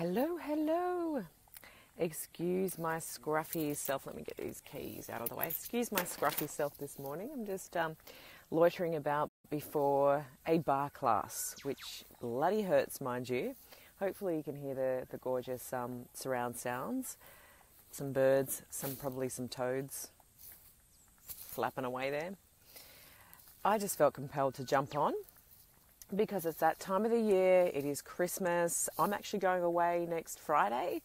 Hello, hello. Excuse my scruffy self. Let me get these keys out of the way. Excuse my scruffy self this morning. I'm just um, loitering about before a barre class, which bloody hurts, mind you. Hopefully, you can hear the, the gorgeous um, surround sounds. Some birds, some probably some toads flapping away there. I just felt compelled to jump on because it's that time of the year. It is Christmas. I'm actually going away next Friday.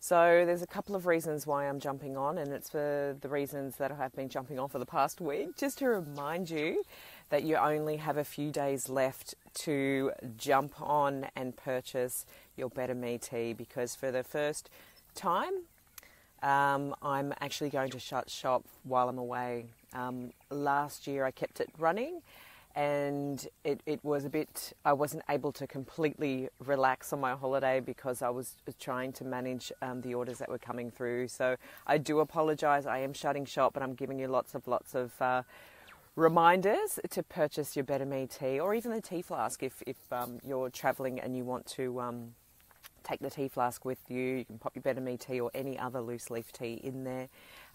So there's a couple of reasons why I'm jumping on, and it's for the reasons that I have been jumping on for the past week, just to remind you that you only have a few days left to jump on and purchase your Better Me tea because for the first time, um, I'm actually going to shut shop while I'm away. Um, last year I kept it running and it, it was a bit, I wasn't able to completely relax on my holiday because I was trying to manage um, the orders that were coming through. So I do apologize. I am shutting shop, but I'm giving you lots of, lots of uh, reminders to purchase your Better Me tea or even the tea flask if, if um, you're traveling and you want to. Um, take the tea flask with you. You can pop your Better Me tea or any other loose leaf tea in there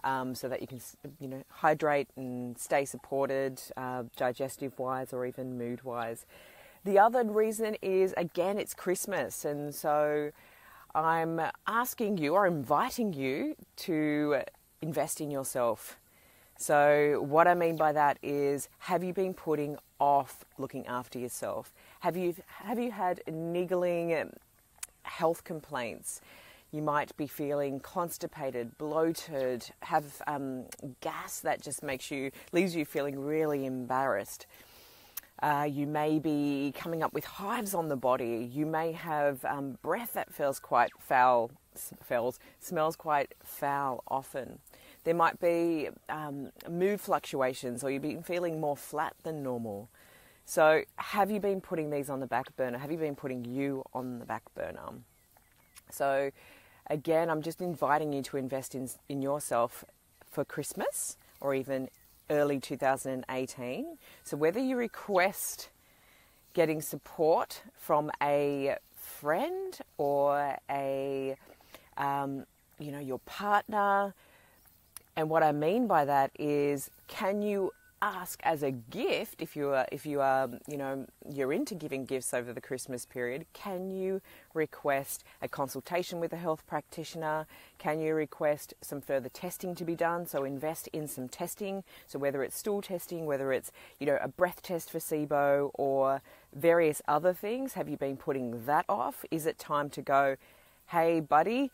um, so that you can, you know, hydrate and stay supported, uh, digestive wise or even mood wise. The other reason is again, it's Christmas, and so I'm asking you or inviting you to invest in yourself. So, what I mean by that is, have you been putting off looking after yourself? Have you have you had niggling health complaints? You might be feeling constipated, bloated, have um, gas that just makes you, leaves you feeling really embarrassed. Uh, you may be coming up with hives on the body. You may have um, breath that feels quite foul, smells quite foul often. There might be um, mood fluctuations, or you've been feeling more flat than normal. So, have you been putting these on the back burner? Have you been putting you on the back burner? So, again, I'm just inviting you to invest in, in yourself for Christmas or even early 2018. So, whether you request getting support from a friend or a, um, you know, your partner, and what I mean by that is, can you ask as a gift if you are if you are you know you're into giving gifts over the Christmas period can you request a consultation with a health practitioner? Can you request some further testing to be done? So invest in some testing. So whether it's stool testing whether it's you know a breath test for SIBO or various other things have you been putting that off? Is it time to go hey buddy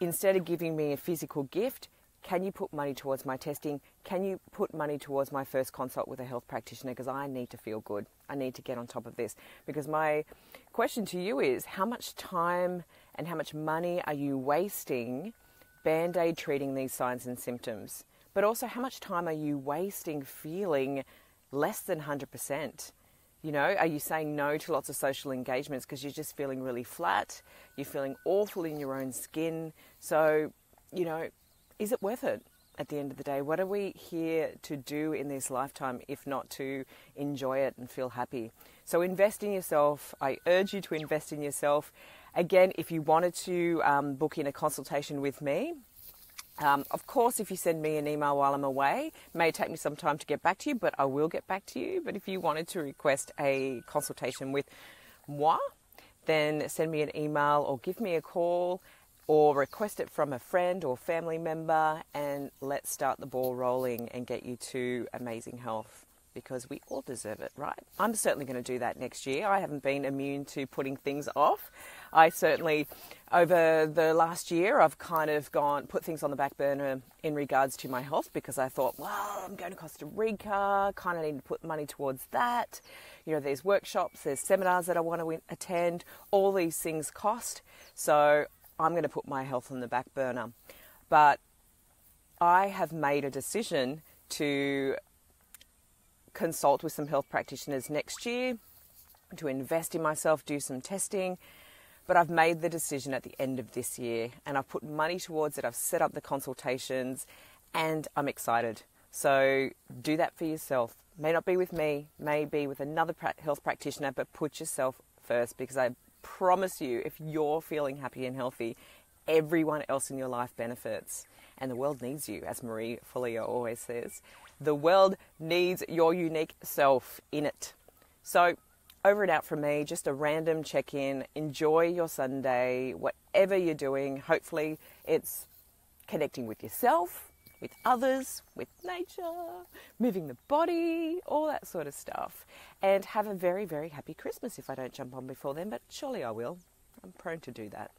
instead of giving me a physical gift can you put money towards my testing? Can you put money towards my first consult with a health practitioner? Because I need to feel good. I need to get on top of this. Because my question to you is how much time and how much money are you wasting band aid treating these signs and symptoms? But also, how much time are you wasting feeling less than 100%? You know, are you saying no to lots of social engagements because you're just feeling really flat? You're feeling awful in your own skin. So, you know, is it worth it at the end of the day? What are we here to do in this lifetime if not to enjoy it and feel happy? So invest in yourself. I urge you to invest in yourself. Again, if you wanted to um, book in a consultation with me, um, of course, if you send me an email while I'm away, it may take me some time to get back to you, but I will get back to you. But if you wanted to request a consultation with moi, then send me an email or give me a call or request it from a friend or family member and let's start the ball rolling and get you to amazing health because we all deserve it, right? I'm certainly going to do that next year. I haven't been immune to putting things off. I certainly, over the last year, I've kind of gone, put things on the back burner in regards to my health because I thought, well, I'm going to Costa Rica, kind of need to put money towards that. You know, there's workshops, there's seminars that I want to attend, all these things cost. So I'm going to put my health on the back burner. But I have made a decision to consult with some health practitioners next year, to invest in myself, do some testing. But I've made the decision at the end of this year and I've put money towards it. I've set up the consultations and I'm excited. So do that for yourself. May not be with me, may be with another health practitioner, but put yourself first because I promise you, if you're feeling happy and healthy, everyone else in your life benefits. And the world needs you, as Marie Forleo always says. The world needs your unique self in it. So, over and out from me, just a random check in. Enjoy your Sunday, whatever you're doing. Hopefully, it's connecting with yourself, with others, with nature, moving the body, all that sort of stuff. And have a very, very happy Christmas if I don't jump on before then, but surely I will. I'm prone to do that.